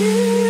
you.